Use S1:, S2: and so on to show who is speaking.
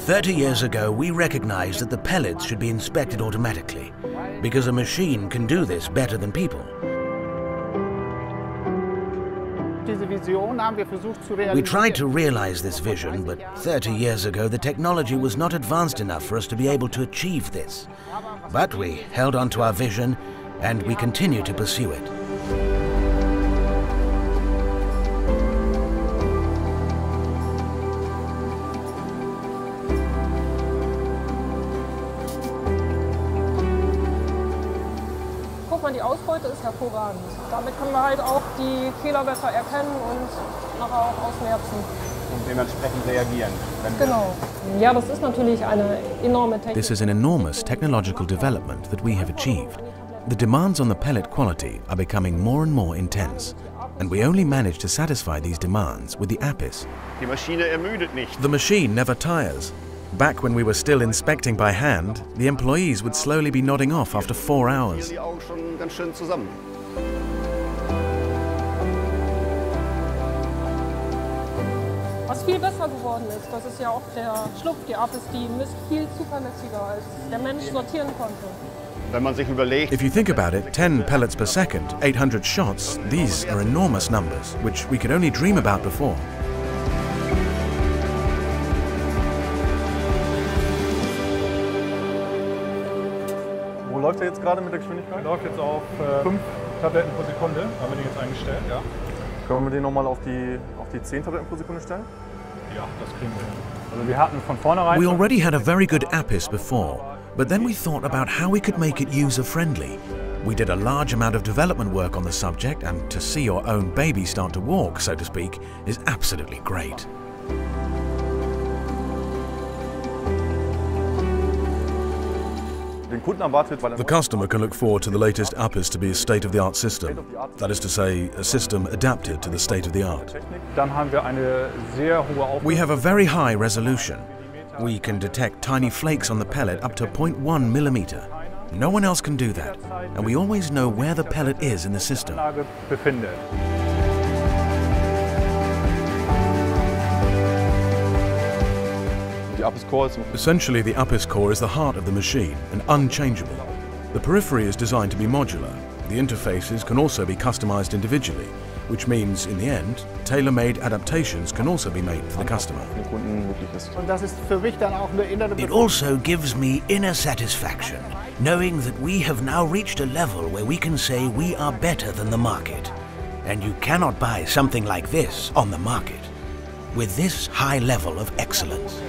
S1: 30 years ago, we recognized that the pellets should be inspected automatically, because a machine can do this better than people. We tried to realize this vision, but 30 years ago the technology was not advanced enough for us to be able to achieve this. But we held on to our vision and we continue to pursue it.
S2: Die Ausbeute ist hervorragend. Damit können wir halt auch die Fehlerwetter erkennen und nachher auch ausmerzen.
S3: Und dementsprechend reagieren.
S2: Genau. Ja, das ist natürlich eine enorme Technik.
S4: This is an enormous technological development that we have achieved. The demands on the pellet quality are becoming more and more intense. And we only manage to satisfy these demands with the Apis.
S3: Die Maschine ermüdet nicht.
S4: The machine never tires. Back when we were still inspecting by hand, the employees would slowly be nodding off after four hours.
S3: Die Augen schon ganz schön zusammen.
S2: Was viel besser geworden ist, das ist ja auch der Schlupf, die Apis, die misst viel zuverlässiger, als der Mensch sortieren konnte.
S3: Man sich überlegt,
S4: If you think about it, 10 pellets per second, 800 shots, these are enormous numbers, which we could only dream about before.
S5: Läuft er jetzt gerade mit der Geschwindigkeit?
S6: Läuft jetzt auf 5 Tabletten pro Sekunde, haben wir den jetzt eingestellt, ja.
S5: Können wir den nochmal auf die, auf die 10 Tabletten pro Sekunde stellen?
S6: Ja, das kriegen wir hin. Also wir hatten von vornherein...
S4: We already had a very good Apis before, but then we thought about how we could make it user-friendly. We did a large amount of development work on the subject, and to see your own baby start to walk, so to speak, is absolutely great. The customer can look forward to the latest Apis to be a state-of-the-art system. That is to say, a system adapted to the state-of-the-art.
S5: Technik.
S6: Dann haben wir eine sehr hohe Auflösung.
S4: We have a very high resolution. We can detect tiny flakes on the pellet up to 0.1 millimeter. No one else can do that, and we always know where the pellet is in the system.
S6: Lage
S5: Apis Core ist
S4: Essentially, the Apis core is the heart of the machine and unchangeable. The periphery is designed to be modular. The interfaces can also be customized individually, which means, in the end, tailor-made adaptations can also be made for the customer.
S5: für den Kunden möglich ist.
S7: Und das ist für mich dann auch eine innere
S1: It also gives me inner satisfaction, knowing that we have now reached a level where we can say we are better than the market. And you cannot buy something like this on the market with this high level of excellence.